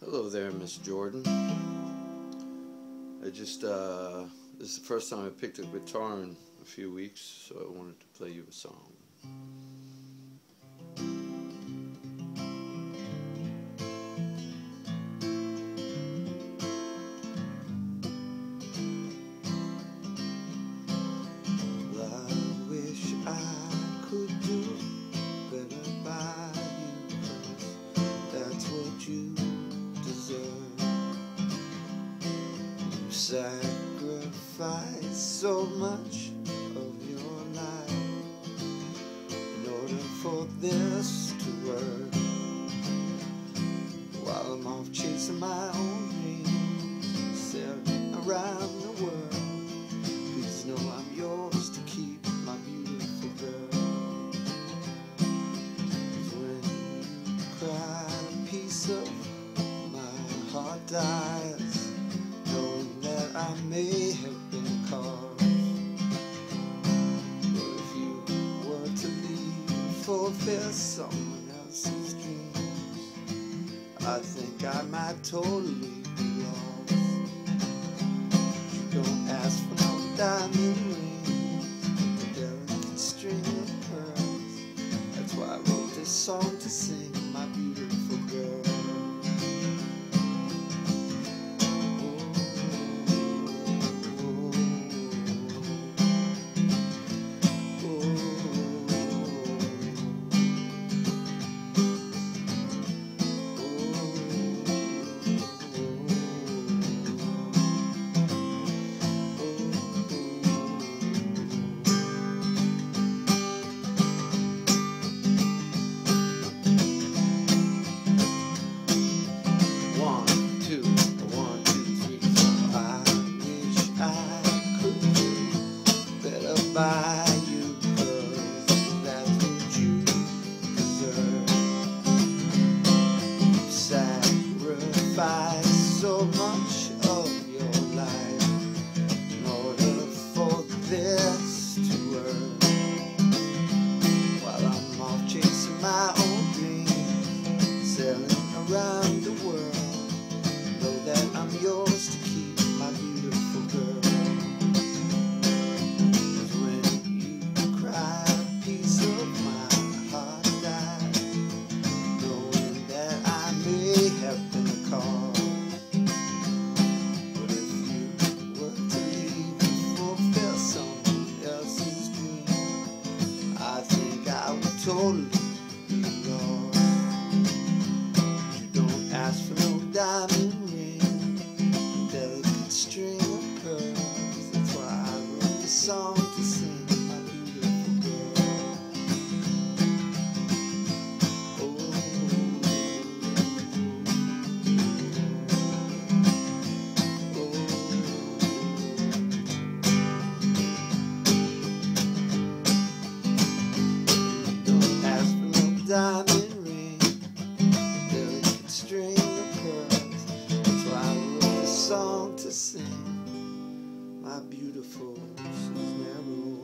Hello there, Miss Jordan. I just, uh, this is the first time I picked up guitar in a few weeks, so I wanted to play you a song. So much of your life in order for this to work. While I'm off chasing my own dreams sailing around the world. Please know I'm yours to keep my beautiful girl. When you cry a piece of my heart dies fulfill someone else's dreams, I think I might totally be lost. You don't ask for no diamond rings, a delicate string of pearls. That's why I wrote this song to sing, by you you deserve. You so much of your life in order for this to. While I'm off chasing my own dreams, sailing around totally diamond ring, a delicate string of pearls. That's why I wrote a song to sing, my beautiful Susan